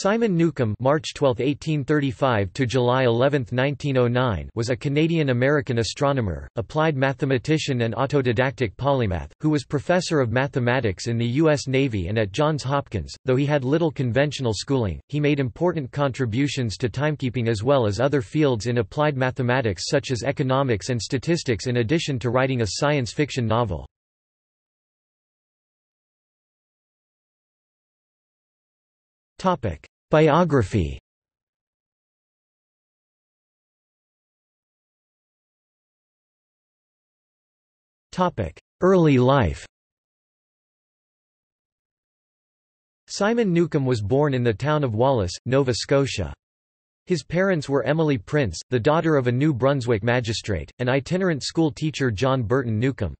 Simon Newcomb March 12, 1835 to July 11, 1909 was a Canadian-American astronomer, applied mathematician and autodidactic polymath, who was professor of mathematics in the U.S. Navy and at Johns Hopkins. Though he had little conventional schooling, he made important contributions to timekeeping as well as other fields in applied mathematics such as economics and statistics in addition to writing a science fiction novel. Topic: Biography. Topic: Early life. Simon Newcomb was born in the town of Wallace, Nova Scotia. His parents were Emily Prince, the daughter of a New Brunswick magistrate, and itinerant school teacher John Burton Newcomb.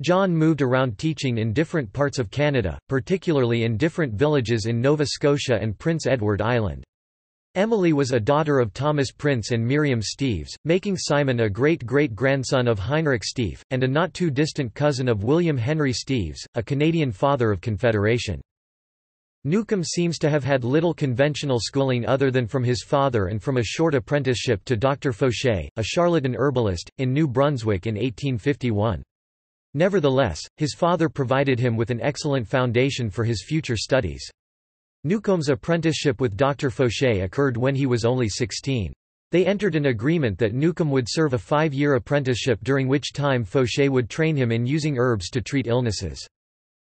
John moved around teaching in different parts of Canada, particularly in different villages in Nova Scotia and Prince Edward Island. Emily was a daughter of Thomas Prince and Miriam Steeves, making Simon a great-great-grandson of Heinrich Stieff, and a not-too-distant cousin of William Henry Steeves, a Canadian father of Confederation. Newcomb seems to have had little conventional schooling other than from his father and from a short apprenticeship to Dr. Foshay, a charlatan herbalist, in New Brunswick in 1851. Nevertheless, his father provided him with an excellent foundation for his future studies. Newcomb's apprenticeship with Dr. Foshay occurred when he was only 16. They entered an agreement that Newcomb would serve a five-year apprenticeship during which time Foshay would train him in using herbs to treat illnesses.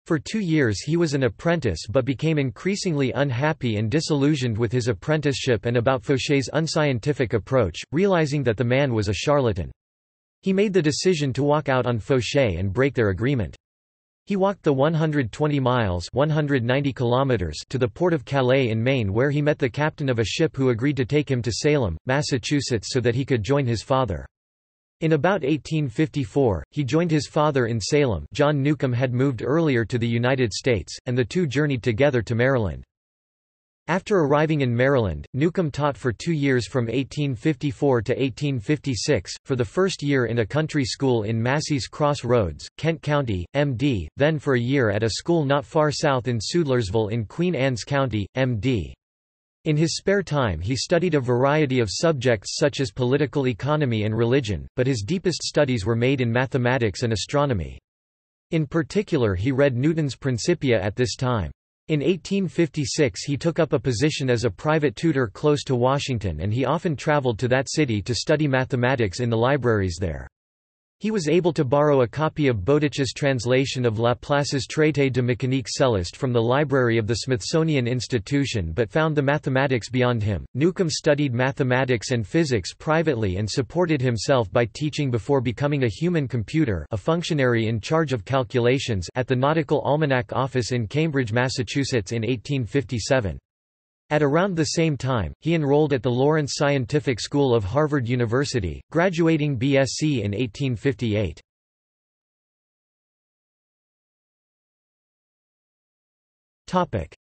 For two years he was an apprentice but became increasingly unhappy and disillusioned with his apprenticeship and about Foshay's unscientific approach, realizing that the man was a charlatan. He made the decision to walk out on Foshay and break their agreement. He walked the 120 miles 190 kilometers to the port of Calais in Maine where he met the captain of a ship who agreed to take him to Salem, Massachusetts so that he could join his father. In about 1854, he joined his father in Salem John Newcomb had moved earlier to the United States, and the two journeyed together to Maryland. After arriving in Maryland, Newcomb taught for two years from 1854 to 1856, for the first year in a country school in Massey's Cross Roads, Kent County, MD, then for a year at a school not far south in Sudlersville in Queen Anne's County, MD. In his spare time he studied a variety of subjects such as political economy and religion, but his deepest studies were made in mathematics and astronomy. In particular he read Newton's Principia at this time. In 1856 he took up a position as a private tutor close to Washington and he often traveled to that city to study mathematics in the libraries there. He was able to borrow a copy of Bowditch's translation of Laplace's Traité de mécanique céleste from the library of the Smithsonian Institution but found the mathematics beyond him. Newcomb studied mathematics and physics privately and supported himself by teaching before becoming a human computer a functionary in charge of calculations at the Nautical Almanac Office in Cambridge, Massachusetts in 1857. At around the same time, he enrolled at the Lawrence Scientific School of Harvard University, graduating BSc in 1858.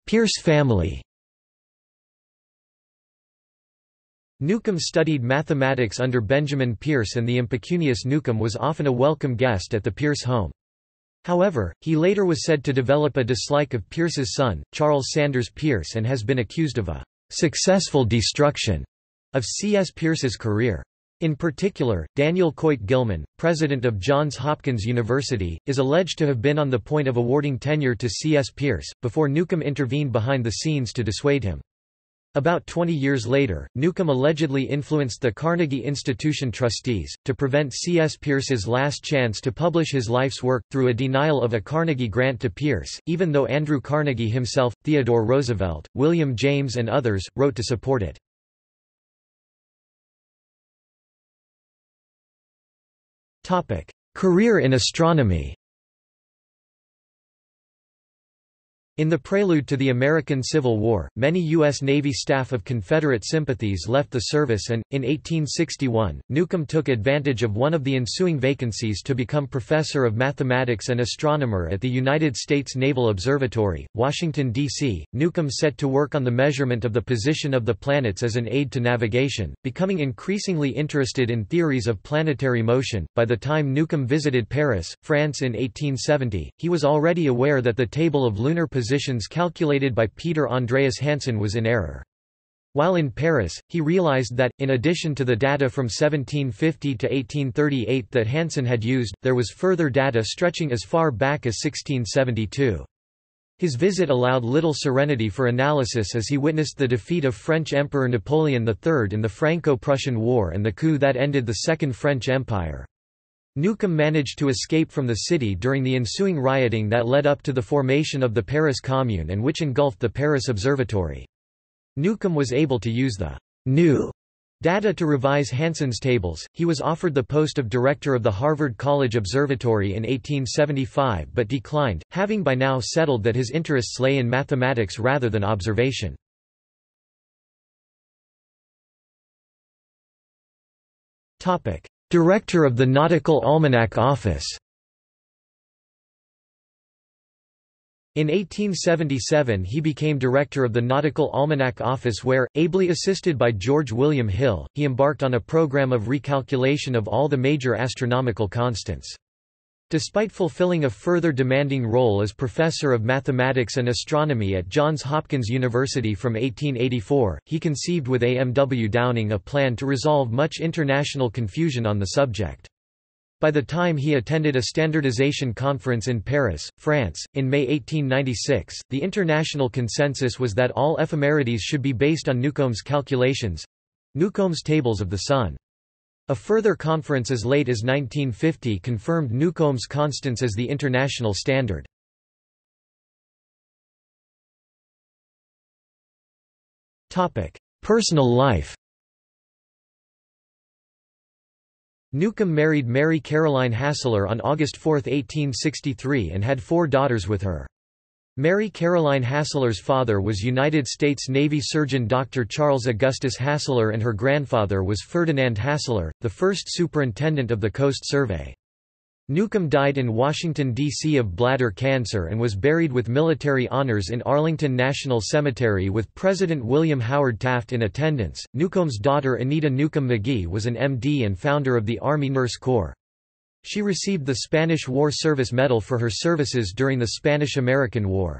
Peirce family Newcomb studied mathematics under Benjamin Peirce and the impecunious Newcomb was often a welcome guest at the Peirce home. However, he later was said to develop a dislike of Peirce's son, Charles Sanders Peirce and has been accused of a successful destruction of C.S. Peirce's career. In particular, Daniel Coit Gilman, president of Johns Hopkins University, is alleged to have been on the point of awarding tenure to C.S. Peirce, before Newcomb intervened behind the scenes to dissuade him. About 20 years later, Newcomb allegedly influenced the Carnegie Institution trustees, to prevent C.S. Peirce's last chance to publish his life's work, through a denial of a Carnegie grant to Peirce, even though Andrew Carnegie himself, Theodore Roosevelt, William James and others, wrote to support it. Career in astronomy In the prelude to the American Civil War, many U.S. Navy staff of Confederate sympathies left the service and, in 1861, Newcomb took advantage of one of the ensuing vacancies to become professor of mathematics and astronomer at the United States Naval Observatory, Washington, D.C. Newcomb set to work on the measurement of the position of the planets as an aid to navigation, becoming increasingly interested in theories of planetary motion. By the time Newcomb visited Paris, France in 1870, he was already aware that the table of lunar positions positions calculated by Peter Andreas Hansen was in error. While in Paris, he realized that, in addition to the data from 1750 to 1838 that Hansen had used, there was further data stretching as far back as 1672. His visit allowed little serenity for analysis as he witnessed the defeat of French Emperor Napoleon III in the Franco-Prussian War and the coup that ended the Second French Empire. Newcomb managed to escape from the city during the ensuing rioting that led up to the formation of the Paris Commune and which engulfed the Paris Observatory. Newcomb was able to use the new data to revise Hansen's tables. He was offered the post of director of the Harvard College Observatory in 1875 but declined, having by now settled that his interests lay in mathematics rather than observation. Topic: Director of the Nautical Almanac Office. In 1877 he became director of the Nautical Almanac Office where, ably assisted by George William Hill, he embarked on a program of recalculation of all the major astronomical constants. Despite fulfilling a further demanding role as professor of mathematics and astronomy at Johns Hopkins University from 1884, he conceived with A. M. W. Downing a plan to resolve much international confusion on the subject. By the time he attended a standardization conference in Paris, France, in May 1896, the international consensus was that all ephemerides should be based on Newcomb's calculations—Newcomb's tables of the Sun. A further conference as late as 1950 confirmed Newcomb's constants as the international standard. Personal life Newcomb married Mary Caroline Hassler on August 4, 1863 and had four daughters with her. Mary Caroline Hassler's father was United States Navy surgeon Dr. Charles Augustus Hassler and her grandfather was Ferdinand Hassler, the first superintendent of the Coast Survey. Newcomb died in Washington, D.C. of bladder cancer and was buried with military honors in Arlington National Cemetery with President William Howard Taft in attendance. Newcomb's daughter Anita Newcomb McGee was an MD and founder of the Army Nurse Corps. She received the Spanish War Service Medal for her services during the Spanish–American War.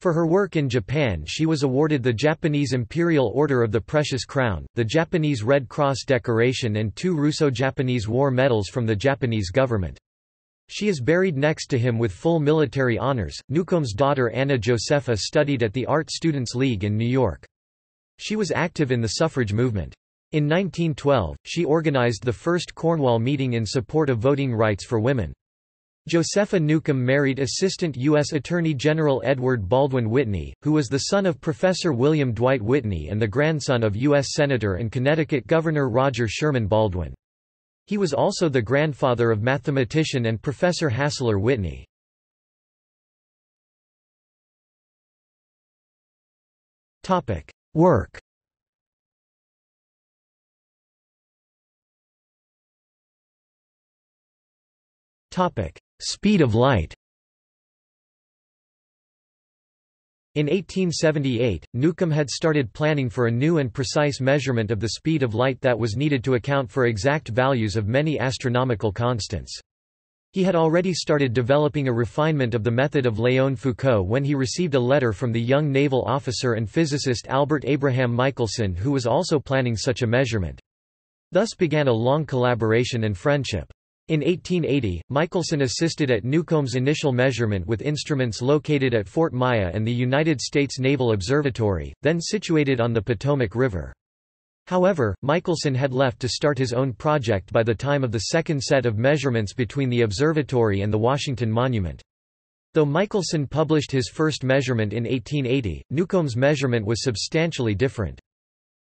For her work in Japan she was awarded the Japanese Imperial Order of the Precious Crown, the Japanese Red Cross decoration and two Russo-Japanese War medals from the Japanese government. She is buried next to him with full military honors. Newcomb's daughter Anna Josepha studied at the Art Students League in New York. She was active in the suffrage movement. In 1912, she organized the first Cornwall meeting in support of voting rights for women. Josepha Newcomb married Assistant U.S. Attorney General Edward Baldwin Whitney, who was the son of Professor William Dwight Whitney and the grandson of U.S. Senator and Connecticut Governor Roger Sherman Baldwin. He was also the grandfather of mathematician and Professor Hassler Whitney. Work Speed of light In 1878, Newcomb had started planning for a new and precise measurement of the speed of light that was needed to account for exact values of many astronomical constants. He had already started developing a refinement of the method of Léon Foucault when he received a letter from the young naval officer and physicist Albert Abraham Michelson who was also planning such a measurement. Thus began a long collaboration and friendship. In 1880, Michelson assisted at Newcomb's initial measurement with instruments located at Fort Myer and the United States Naval Observatory, then situated on the Potomac River. However, Michelson had left to start his own project by the time of the second set of measurements between the observatory and the Washington Monument. Though Michelson published his first measurement in 1880, Newcomb's measurement was substantially different.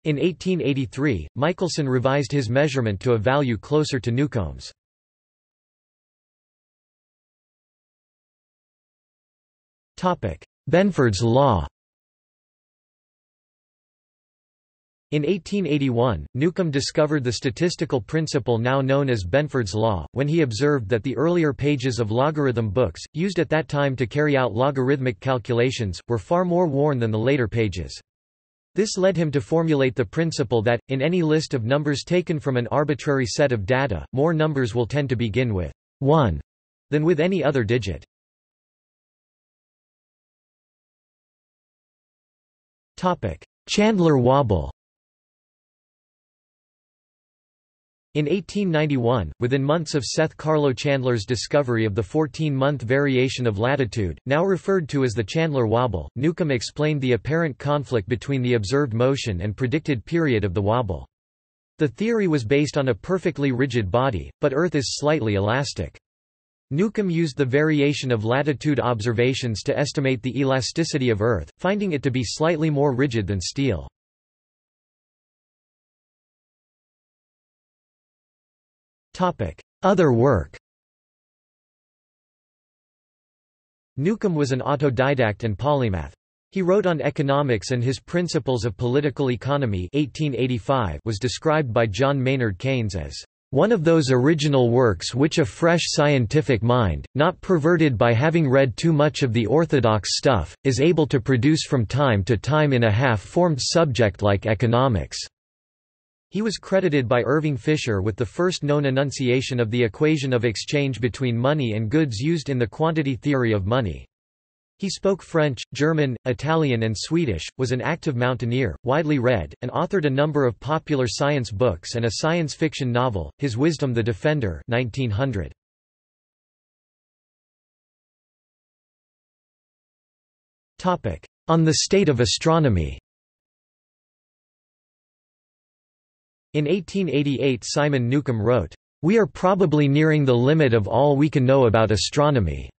In 1883, Michelson revised his measurement to a value closer to Newcomb's. Benford's law In 1881, Newcomb discovered the statistical principle now known as Benford's law, when he observed that the earlier pages of logarithm books, used at that time to carry out logarithmic calculations, were far more worn than the later pages. This led him to formulate the principle that, in any list of numbers taken from an arbitrary set of data, more numbers will tend to begin with 1 than with any other digit. Chandler wobble In 1891, within months of Seth Carlo Chandler's discovery of the 14-month variation of latitude, now referred to as the Chandler wobble, Newcomb explained the apparent conflict between the observed motion and predicted period of the wobble. The theory was based on a perfectly rigid body, but Earth is slightly elastic. Newcomb used the variation of latitude observations to estimate the elasticity of Earth, finding it to be slightly more rigid than steel. Other work Newcomb was an autodidact and polymath. He wrote on economics and his Principles of Political Economy 1885 was described by John Maynard Keynes as one of those original works which a fresh scientific mind, not perverted by having read too much of the orthodox stuff, is able to produce from time to time in a half-formed subject like economics. He was credited by Irving Fisher with the first known enunciation of the equation of exchange between money and goods used in the quantity theory of money. He spoke French, German, Italian and Swedish, was an active mountaineer, widely read, and authored a number of popular science books and a science fiction novel, His Wisdom the Defender 1900. On the state of astronomy In 1888 Simon Newcomb wrote, "...we are probably nearing the limit of all we can know about astronomy."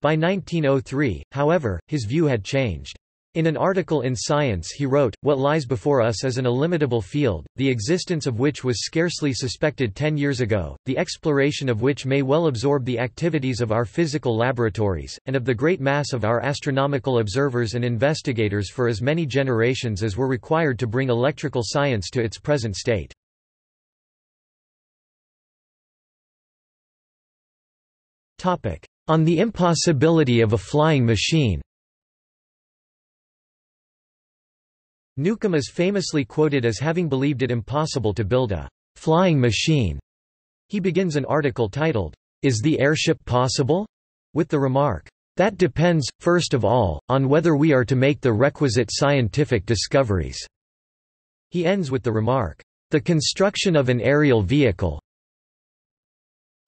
By 1903, however, his view had changed. In an article in Science he wrote, What lies before us is an illimitable field, the existence of which was scarcely suspected ten years ago, the exploration of which may well absorb the activities of our physical laboratories, and of the great mass of our astronomical observers and investigators for as many generations as were required to bring electrical science to its present state. On the impossibility of a flying machine Newcomb is famously quoted as having believed it impossible to build a flying machine. He begins an article titled, Is the airship possible? with the remark, That depends, first of all, on whether we are to make the requisite scientific discoveries. He ends with the remark, The construction of an aerial vehicle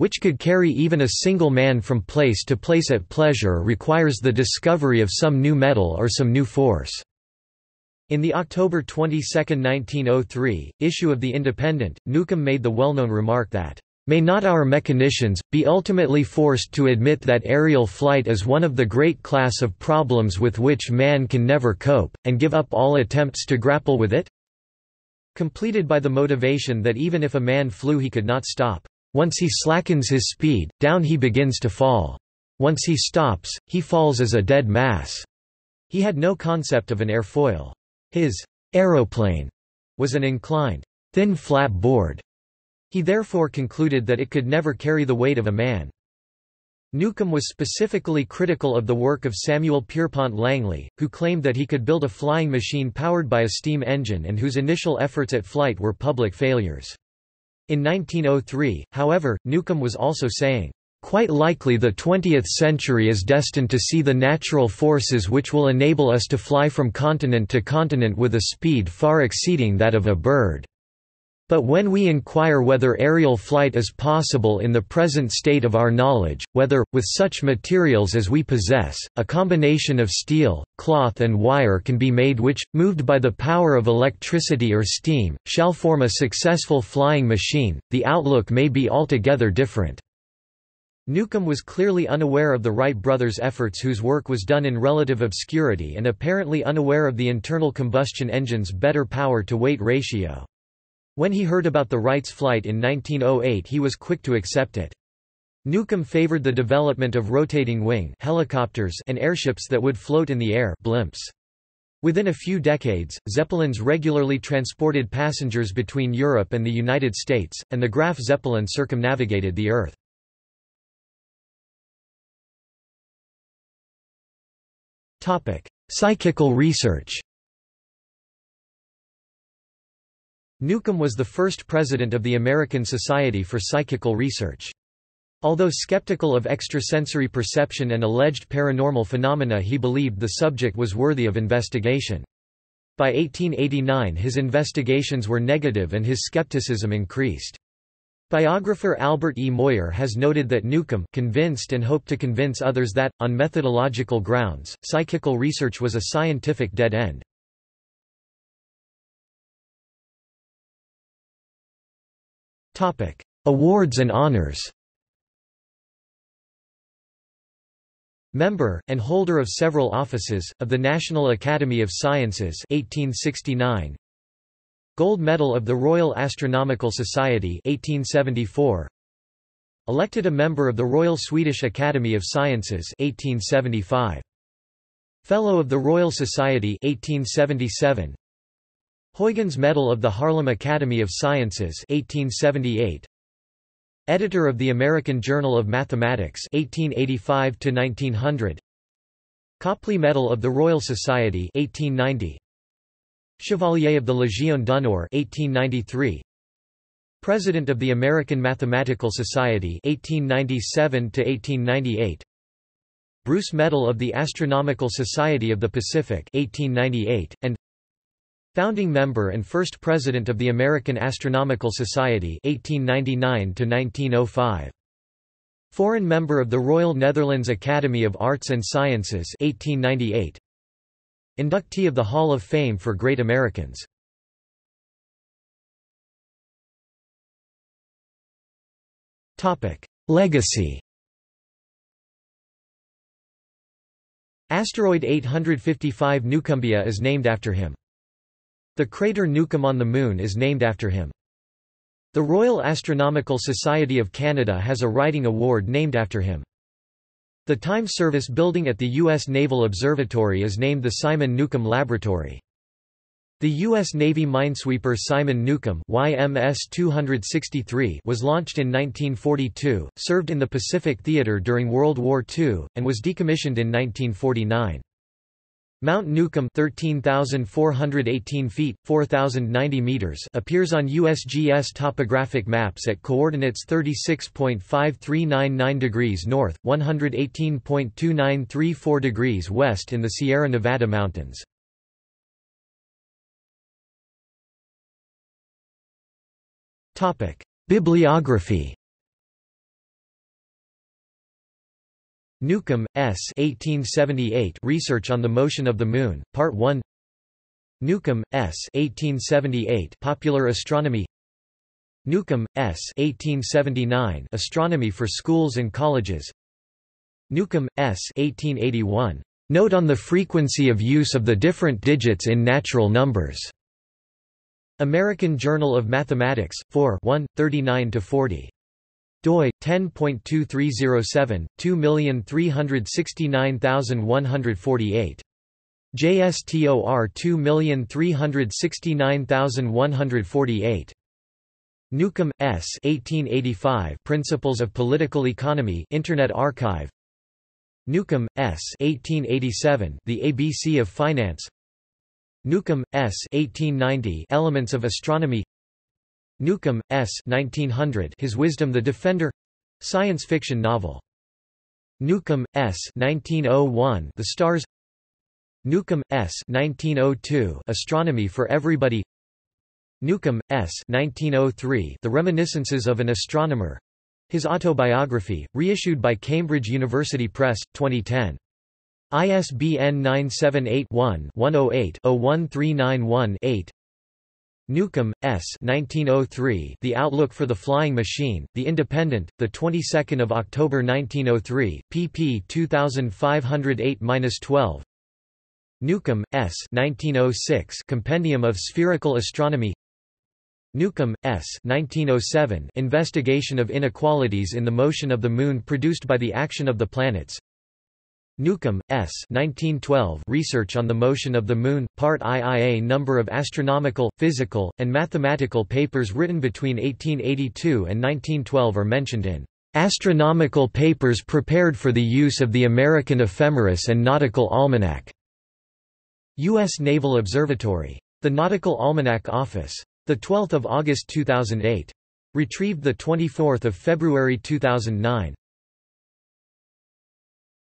which could carry even a single man from place to place at pleasure requires the discovery of some new metal or some new force. In the October 22, 1903, issue of The Independent, Newcomb made the well-known remark that, "...may not our mechanicians, be ultimately forced to admit that aerial flight is one of the great class of problems with which man can never cope, and give up all attempts to grapple with it?" Completed by the motivation that even if a man flew he could not stop. Once he slackens his speed, down he begins to fall. Once he stops, he falls as a dead mass. He had no concept of an airfoil. His aeroplane was an inclined, thin flat board. He therefore concluded that it could never carry the weight of a man. Newcomb was specifically critical of the work of Samuel Pierpont Langley, who claimed that he could build a flying machine powered by a steam engine and whose initial efforts at flight were public failures. In 1903, however, Newcomb was also saying, Quite likely the 20th century is destined to see the natural forces which will enable us to fly from continent to continent with a speed far exceeding that of a bird. But when we inquire whether aerial flight is possible in the present state of our knowledge, whether, with such materials as we possess, a combination of steel, cloth and wire can be made which, moved by the power of electricity or steam, shall form a successful flying machine, the outlook may be altogether different. Newcomb was clearly unaware of the Wright brothers' efforts whose work was done in relative obscurity and apparently unaware of the internal combustion engine's better power-to-weight ratio. When he heard about the Wrights' flight in 1908 he was quick to accept it. Newcomb favored the development of rotating wing helicopters and airships that would float in the air blimps. Within a few decades, Zeppelins regularly transported passengers between Europe and the United States, and the Graf Zeppelin circumnavigated the Earth. Psychical research Newcomb was the first president of the American Society for Psychical Research. Although skeptical of extrasensory perception and alleged paranormal phenomena he believed the subject was worthy of investigation. By 1889 his investigations were negative and his skepticism increased. Biographer Albert E. Moyer has noted that Newcomb convinced and hoped to convince others that, on methodological grounds, psychical research was a scientific dead end. Awards and honors Member, and holder of several offices, of the National Academy of Sciences 1869. Gold Medal of the Royal Astronomical Society 1874. Elected a member of the Royal Swedish Academy of Sciences 1875. Fellow of the Royal Society 1877. Huygens Medal of the Haarlem Academy of Sciences 1878. Editor of the American Journal of Mathematics 1885 to 1900 Copley Medal of the Royal Society 1890 Chevalier of the Légion d'honneur 1893 President of the American Mathematical Society 1897 to 1898 Bruce Medal of the Astronomical Society of the Pacific 1898 and Founding member and first president of the American Astronomical Society 1899 1905. Foreign member of the Royal Netherlands Academy of Arts and Sciences 1898. Inductee of the Hall of Fame for Great Americans. Topic: Legacy. Asteroid 855 Newcombia is named after him. The crater Newcomb on the Moon is named after him. The Royal Astronomical Society of Canada has a writing award named after him. The Time Service building at the U.S. Naval Observatory is named the Simon Newcomb Laboratory. The U.S. Navy minesweeper Simon Newcomb YMS 263 was launched in 1942, served in the Pacific Theater during World War II, and was decommissioned in 1949. Mount Newcomb 13,418 feet 4,090 meters appears on USGS topographic maps at coordinates 36.5399 degrees north, 118.2934 degrees west in the Sierra Nevada mountains. Bibliography Newcomb, S. 1878 Research on the Motion of the Moon, Part 1 Newcomb, S. 1878 Popular Astronomy Newcomb, S. 1879 Astronomy for Schools and Colleges Newcomb, S. 1881 Note on the frequency of use of the different digits in natural numbers. American Journal of Mathematics, 4 1, 39–40 doi 10.2307 2369148 JSTOR 2369148 Newcomb, S. 1885 Principles of Political Economy Internet Archive Newcomb, S. 1887 The ABC of Finance Newcomb, S. 1890 Elements of Astronomy Newcomb, S. 1900 His Wisdom the Defender Science fiction novel. Newcomb, S. 1901 The Stars Newcomb, S. 1902 Astronomy for Everybody Newcomb, S. 1903 The Reminiscences of an Astronomer His autobiography, reissued by Cambridge University Press, 2010. ISBN 978 one 108 01391 8 Newcomb, S. 1903. The Outlook for the Flying Machine, The Independent, the 22nd of October 1903, pp. 2508-12. Newcomb, S. 1906. Compendium of Spherical Astronomy. Newcomb, S. 1907. Investigation of inequalities in the motion of the Moon produced by the action of the planets. Newcomb, S. 1912 Research on the Motion of the Moon, Part IIA Number of astronomical, physical, and mathematical papers written between 1882 and 1912 are mentioned in "...astronomical papers prepared for the use of the American Ephemeris and Nautical Almanac", U.S. Naval Observatory. The Nautical Almanac Office. 12 August 2008. Retrieved 24 February 2009.